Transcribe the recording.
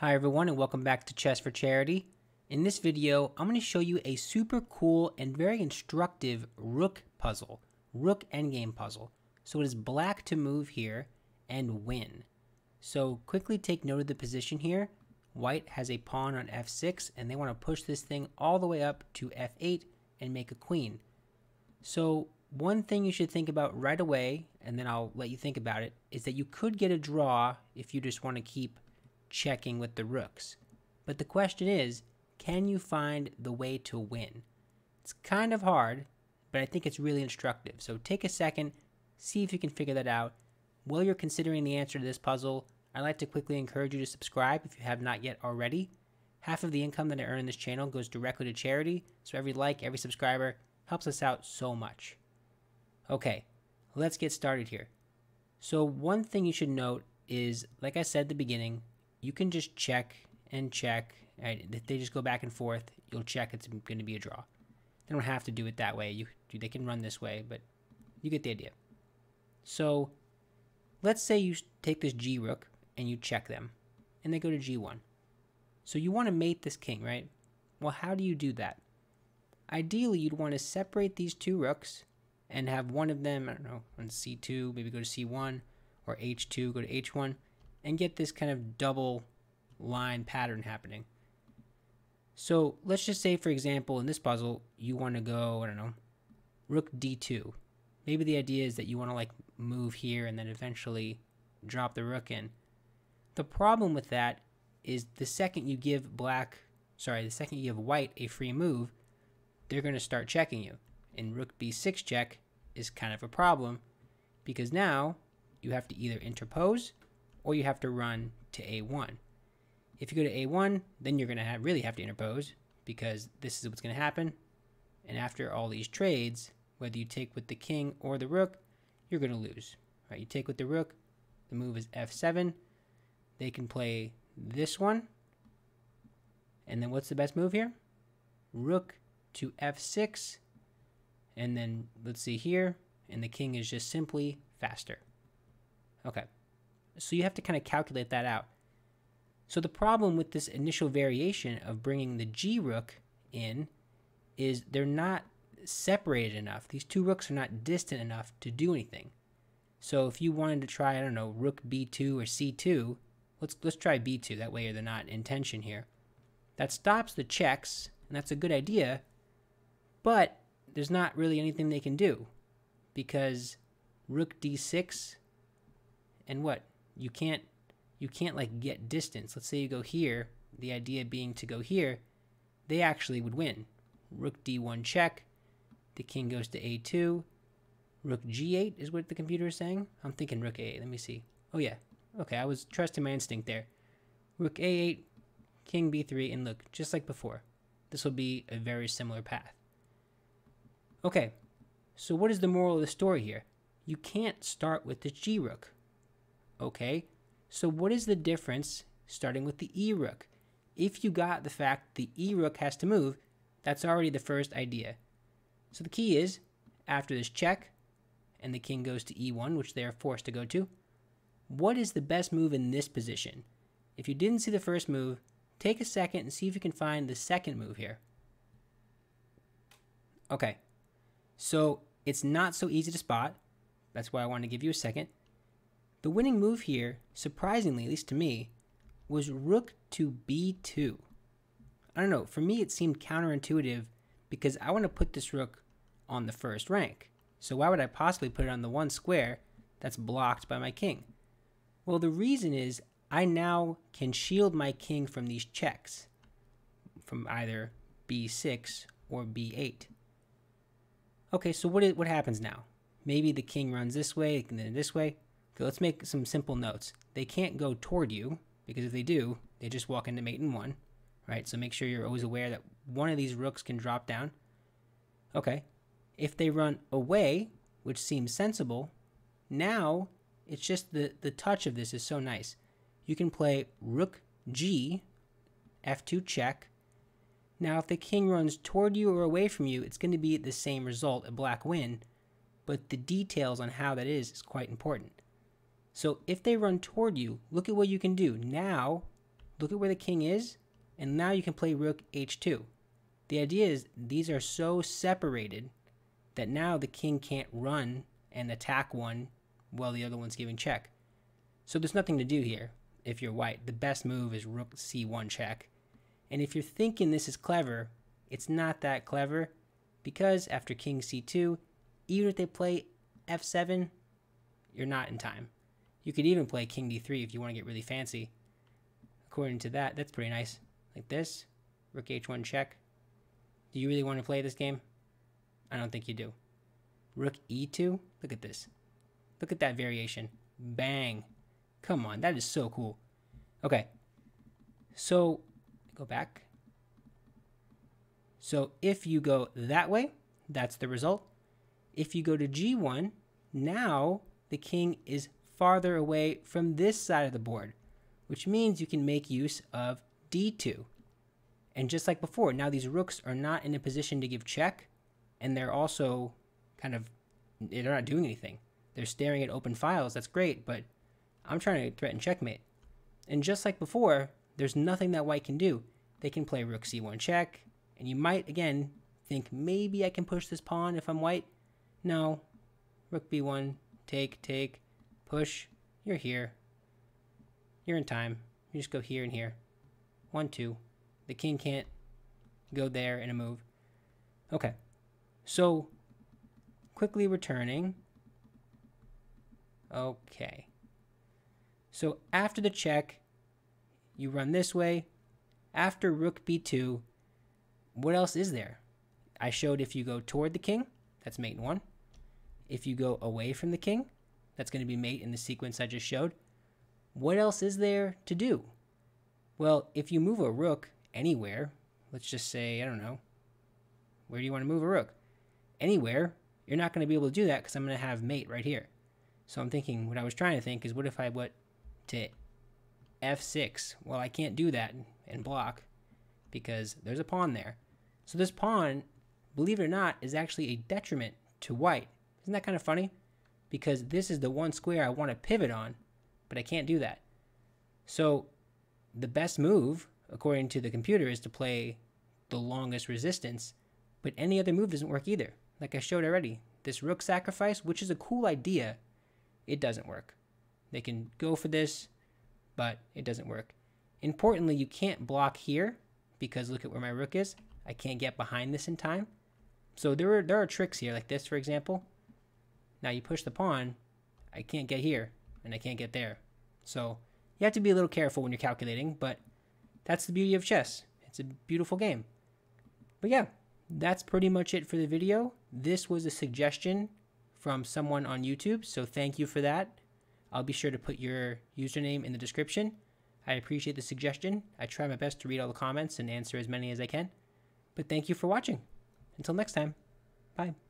Hi everyone and welcome back to Chess for Charity. In this video, I'm going to show you a super cool and very instructive rook puzzle, rook endgame puzzle. So it is black to move here and win. So quickly take note of the position here. White has a pawn on f6 and they want to push this thing all the way up to f8 and make a queen. So one thing you should think about right away, and then I'll let you think about it, is that you could get a draw if you just want to keep checking with the rooks. But the question is, can you find the way to win? It's kind of hard, but I think it's really instructive. So take a second, see if you can figure that out. While you're considering the answer to this puzzle, I'd like to quickly encourage you to subscribe if you have not yet already. Half of the income that I earn in this channel goes directly to charity, so every like, every subscriber helps us out so much. Okay, let's get started here. So one thing you should note is, like I said at the beginning, you can just check and check. Right? They just go back and forth, you'll check it's going to be a draw. They don't have to do it that way. You They can run this way, but you get the idea. So let's say you take this G rook and you check them, and they go to G1. So you want to mate this king, right? Well, how do you do that? Ideally, you'd want to separate these two rooks and have one of them, I don't know, on C2, maybe go to C1, or H2, go to H1, and get this kind of double line pattern happening. So let's just say, for example, in this puzzle, you want to go, I don't know, rook d2. Maybe the idea is that you want to like move here and then eventually drop the rook in. The problem with that is the second you give black, sorry, the second you give white a free move, they're going to start checking you. And rook b6 check is kind of a problem because now you have to either interpose or you have to run to A1. If you go to A1, then you're going to have, really have to interpose because this is what's going to happen. And after all these trades, whether you take with the king or the rook, you're going to lose. Right? You take with the rook, the move is F7. They can play this one. And then what's the best move here? Rook to F6. And then let's see here. And the king is just simply faster. Okay. So you have to kind of calculate that out. So the problem with this initial variation of bringing the G rook in is they're not separated enough. These two rooks are not distant enough to do anything. So if you wanted to try, I don't know, rook b2 or c2, let's let's try b2. That way they're not in tension here. That stops the checks, and that's a good idea. But there's not really anything they can do because rook d6 and what you can't you can't like get distance. Let's say you go here, the idea being to go here, they actually would win. Rook d1 check, the king goes to a2, rook g8 is what the computer is saying. I'm thinking rook a8. Let me see. Oh yeah. Okay, I was trusting my instinct there. Rook a8, king b3, and look, just like before, this will be a very similar path. Okay, so what is the moral of the story here? You can't start with the g rook. Okay, so what is the difference starting with the E rook? If you got the fact the E rook has to move, that's already the first idea. So the key is, after this check, and the king goes to E1, which they are forced to go to, what is the best move in this position? If you didn't see the first move, take a second and see if you can find the second move here. Okay, so it's not so easy to spot. That's why I want to give you a second. The winning move here, surprisingly, at least to me, was rook to b2. I don't know, for me it seemed counterintuitive because I want to put this rook on the first rank. So why would I possibly put it on the one square that's blocked by my king? Well, the reason is I now can shield my king from these checks from either b6 or b8. Okay, so what, is, what happens now? Maybe the king runs this way and then this way. Okay, let's make some simple notes. They can't go toward you, because if they do, they just walk into mate in one, right? So make sure you're always aware that one of these rooks can drop down. Okay, if they run away, which seems sensible, now it's just the, the touch of this is so nice. You can play rook g, f2 check. Now if the king runs toward you or away from you, it's going to be the same result, a black win, but the details on how that is is quite important. So if they run toward you, look at what you can do. Now, look at where the king is, and now you can play rook h2. The idea is these are so separated that now the king can't run and attack one while the other one's giving check. So there's nothing to do here if you're white. The best move is rook c1 check. And if you're thinking this is clever, it's not that clever because after king c2, even if they play f7, you're not in time. You could even play king d3 if you want to get really fancy. According to that, that's pretty nice. Like this, rook h1 check. Do you really want to play this game? I don't think you do. Rook e2, look at this. Look at that variation. Bang. Come on, that is so cool. Okay, so go back. So if you go that way, that's the result. If you go to g1, now the king is farther away from this side of the board, which means you can make use of d2. And just like before, now these rooks are not in a position to give check, and they're also kind of, they're not doing anything. They're staring at open files, that's great, but I'm trying to threaten checkmate. And just like before, there's nothing that white can do. They can play rook c1 check, and you might, again, think maybe I can push this pawn if I'm white. No. Rook b1, take, take, push. You're here. You're in time. You just go here and here. One, two. The king can't go there in a move. Okay. So, quickly returning. Okay. So after the check, you run this way. After rook b2, what else is there? I showed if you go toward the king, that's mate one. If you go away from the king, that's going to be mate in the sequence I just showed. What else is there to do? Well, if you move a rook anywhere, let's just say, I don't know, where do you want to move a rook? Anywhere, you're not going to be able to do that because I'm going to have mate right here. So I'm thinking, what I was trying to think is what if I went to f6? Well, I can't do that and block because there's a pawn there. So this pawn, believe it or not, is actually a detriment to white. Isn't that kind of funny? Because this is the one square I want to pivot on, but I can't do that. So the best move, according to the computer, is to play the longest resistance, but any other move doesn't work either. Like I showed already, this rook sacrifice, which is a cool idea, it doesn't work. They can go for this, but it doesn't work. Importantly, you can't block here because look at where my rook is. I can't get behind this in time. So there are, there are tricks here, like this, for example. Now you push the pawn, I can't get here, and I can't get there. So you have to be a little careful when you're calculating, but that's the beauty of chess. It's a beautiful game. But yeah, that's pretty much it for the video. This was a suggestion from someone on YouTube, so thank you for that. I'll be sure to put your username in the description. I appreciate the suggestion. I try my best to read all the comments and answer as many as I can. But thank you for watching. Until next time, bye.